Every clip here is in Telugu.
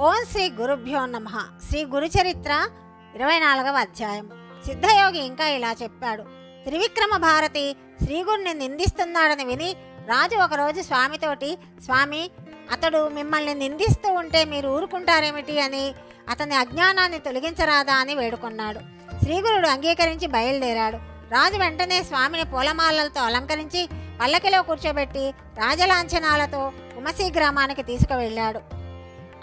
ఓం శ్రీ గురుభ్యో నమ. శ్రీ గురుచరిత్ర ఇరవై నాలుగవ అధ్యాయం. సిద్ధయోగి ఇంకా ఇలా చెప్పాడు. త్రివిక్రమ భారతి శ్రీగురిని నిందిస్తున్నాడని విని రాజు ఒకరోజు స్వామితోటి స్వామి అతడు మిమ్మల్ని నిందిస్తూ ఉంటే మీరు ఊరుకుంటారేమిటి? అని అతని అజ్ఞానాన్ని తొలగించరాదా అని వేడుకున్నాడు. శ్రీగురుడు అంగీకరించి బయలుదేరాడు. రాజు వెంటనే స్వామిని పూలమాలలతో అలంకరించి పల్లకిలో కూర్చోబెట్టి రాజలాంఛనాలతో ఉమసీ గ్రామానికి తీసుకువెళ్ళాడు.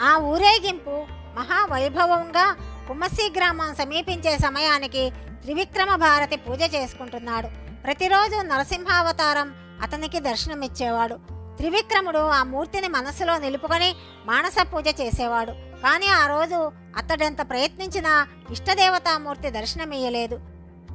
ఆ ఊరేగింపు మహావైభవంగా కుమ్మసి గ్రామం సమీపించే సమయానికి త్రివిక్రమ భారతి పూజ చేసుకుంటున్నాడు. ప్రతిరోజు నరసింహావతారం అతనికి దర్శనమిచ్చేవాడు. త్రివిక్రముడు ఆ మూర్తిని మనసులో నిలుపుకొని మానస పూజ చేసేవాడు. కానీ ఆ రోజు అతడెంత ప్రయత్నించినా ఇష్టదేవతామూర్తి దర్శనమియ్యలేదు.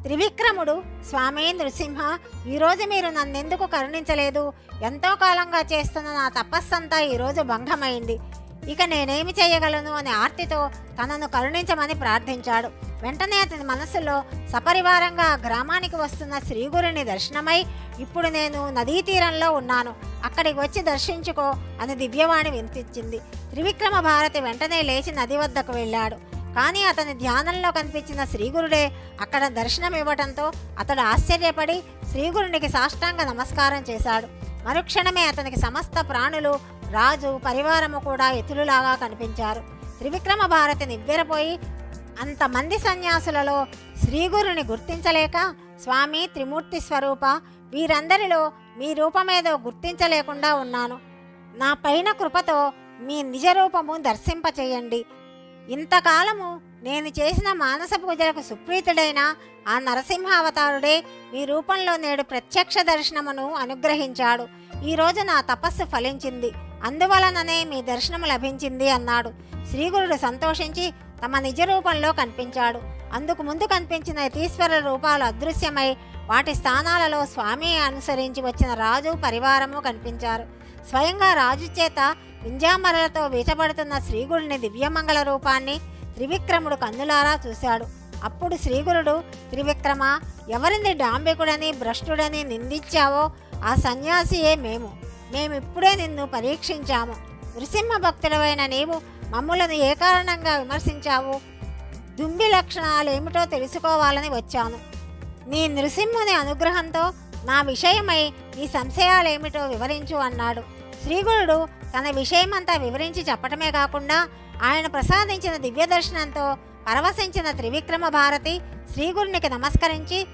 త్రివిక్రముడు స్వామి నృసింహ ఈరోజు మీరు నన్నెందుకు కరుణించలేదు? ఎంతో కాలంగా చేస్తున్న నా తపస్సంతా ఈరోజు భంగమైంది. ఇక నేనేమి చేయగలను అనే ఆర్తితో తనను కరుణించమని ప్రార్థించాడు. వెంటనే అతని మనసులో సపరివారంగా ఆ గ్రామానికి వస్తున్న శ్రీగురుని దర్శనమై ఇప్పుడు నేను నదీ తీరంలో ఉన్నాను. అక్కడికి వచ్చి దర్శించుకో అని దివ్యవాణి వినిపించింది. త్రివిక్రమ భారతి వెంటనే లేచి నది వద్దకు వెళ్ళాడు. కానీ అతని ధ్యానంలో కనిపించిన శ్రీగురుడే అక్కడ దర్శనం ఇవ్వటంతో అతడు ఆశ్చర్యపడి శ్రీగురునికి సాష్టాంగ నమస్కారం చేశాడు. మరుక్షణమే అతనికి సమస్త ప్రాణులు రాజు పరివారము కూడా ఎతులులాగా కనిపించారు. త్రివిక్రమ భారతి నివ్వెరపోయి అంతమంది సన్యాసులలో శ్రీగురుని గుర్తించలేక స్వామి త్రిమూర్తి స్వరూప వీరందరిలో మీ రూపమేదో గుర్తించలేకుండా ఉన్నాను. నా పైన కృపతో మీ నిజ రూపము దర్శింపచేయండి. ఇంతకాలము నేను చేసిన మానస పూజలకు సుప్రీతుడైన ఆ నరసింహావతారుడే మీ రూపంలో నేడు ప్రత్యక్ష దర్శనమును అనుగ్రహించాడు. ఈరోజు నా తపస్సు ఫలించింది. అందువలననే మీ దర్శనము లభించింది అన్నాడు. శ్రీగురుడు సంతోషించి తమ నిజ రూపంలో కనిపించాడు. అందుకు ముందు కనిపించిన యతీశ్వర రూపాలు అదృశ్యమై వాటి స్థానాలలో స్వామి అనుసరించి వచ్చిన రాజు పరివారము కనిపించారు. స్వయంగా రాజు చేత వింజామరలతో వీచబడుతున్న శ్రీగురుని దివ్యమంగళ రూపాన్ని త్రివిక్రముడు కన్నులారా చూశాడు. అప్పుడు శ్రీగురుడు త్రివిక్రమ ఎవరిని డాంబికుడని భ్రష్టుడని నిందించావో? ఆ సన్యాసియే మేము. మేమిప్పుడే నిన్ను పరీక్షించాము. నృసింహ భక్తుడవైన నీవు మమ్ములను ఏ కారణంగా విమర్శించావు? దుమ్మి లక్షణాలు ఏమిటో తెలుసుకోవాలని వచ్చాను. నీ నృసింహుని అనుగ్రహంతో నా విషయమై నీ సంశయాలేమిటో వివరించు అన్నాడు. శ్రీగురుడు తన విషయమంతా వివరించి చెప్పటమే కాకుండా ఆయన ప్రసాదించిన దివ్య దర్శనంతో పరవశించిన త్రివిక్రమ భారతి శ్రీగురునికి నమస్కరించి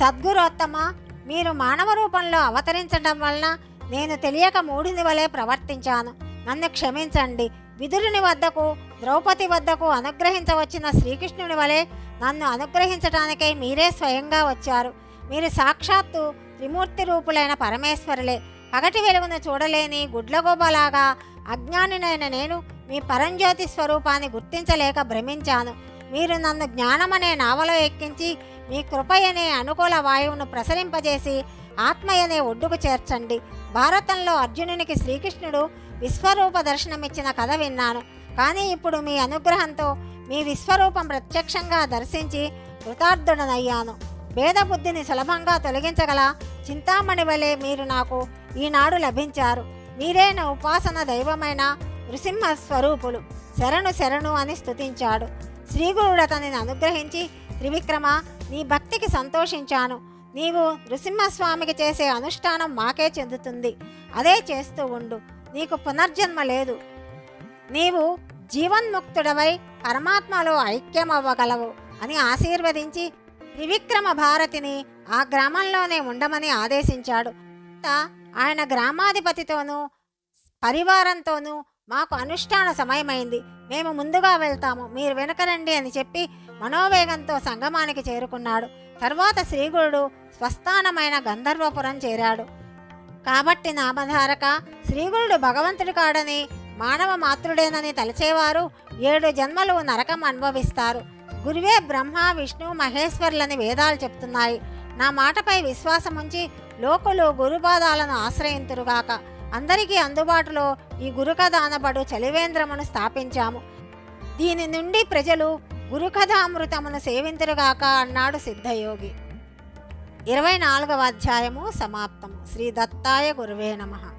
సద్గురోత్తమ మీరు మానవ రూపంలో అవతరించడం వలన నేను తెలియక మూడిని వలె ప్రవర్తించాను. నన్ను క్షమించండి. విదురుని వద్దకు ద్రౌపది వద్దకు అనుగ్రహించవచ్చిన శ్రీకృష్ణుని వలె నన్ను అనుగ్రహించటానికై మీరే స్వయంగా వచ్చారు. మీరు సాక్షాత్తు త్రిమూర్తి రూపులైన పరమేశ్వరులే. పగటి వెలుగును చూడలేని గుడ్లగోబలాగా అజ్ఞానినైన నేను మీ పరంజ్యోతి స్వరూపాన్ని గుర్తించలేక భ్రమించాను. మీరు నన్ను జ్ఞానమనే నావలో ఎక్కించి మీ కృపయనే అనుకూల వాయువును ప్రసరింపజేసి ఆత్మయనే ఒడ్డుకు చేర్చండి. భారతంలో అర్జునునికి శ్రీకృష్ణుడు విశ్వరూప దర్శనమిచ్చిన కథ విన్నాను. కానీ ఇప్పుడు మీ అనుగ్రహంతో మీ విశ్వరూపం ప్రత్యక్షంగా దర్శించి కృతార్థుడనయ్యాను. భేదబుద్ధిని సులభంగా తొలగించగల చింతామణి వలె మీరు నాకు ఈనాడు లభించారు. మీరే నా ఉపాసన దైవమైన నృసింహ స్వరూపులు శరణు శరణు అని స్తుతించాడు. శ్రీగురుడు అతనిని అనుగ్రహించి త్రివిక్రమ నీ భక్తికి సంతోషించాను. నీవు నృసింహస్వామికి చేసే అనుష్ఠానం మాకే చెందుతుంది. అదే చేస్తూ ఉండు. నీకు పునర్జన్మ లేదు. నీవు జీవన్ముక్తుడవై పరమాత్మలో ఐక్యమవ్వగలవు అని ఆశీర్వదించి త్రివిక్రమ భారతిని ఆ గ్రామంలోనే ఉండమని ఆదేశించాడు. ఆయన గ్రామాధిపతితోనూ పరివారంతోనూ మాకు అనుష్ఠాన సమయమైంది. మేము ముందుగా వెళ్తాము. మీరు వెనకరండి అని చెప్పి మనోవేగంతో సంగమానికి చేరుకున్నాడు. తర్వాత శ్రీగురుడు స్వస్థానమైన గంధర్వపురం చేరాడు. కాబట్టి నామధారక శ్రీగురుడు భగవంతుడి కాడని మానవ మాతృడేనని తలచేవారు ఏడు జన్మలు నరకం అనుభవిస్తారు. గురువే బ్రహ్మ విష్ణు మహేశ్వరులని వేదాలు చెప్తున్నాయి. నా మాటపై విశ్వాసం ఉంచి లోకులు గురుపాదాలను ఆశ్రయింతురుగాక. అందరికీ అందుబాటులో ఈ గురుకథ అనబడు చలివేంద్రమును స్థాపించాము. దీని నుండి ప్రజలు గురుకథామృతమును సేవింతురుగాక అన్నాడు సిద్ధయోగి. ఇరవై నాలుగవ అధ్యాయము సమాప్తము. శ్రీ దత్తాయ గురువే నమః.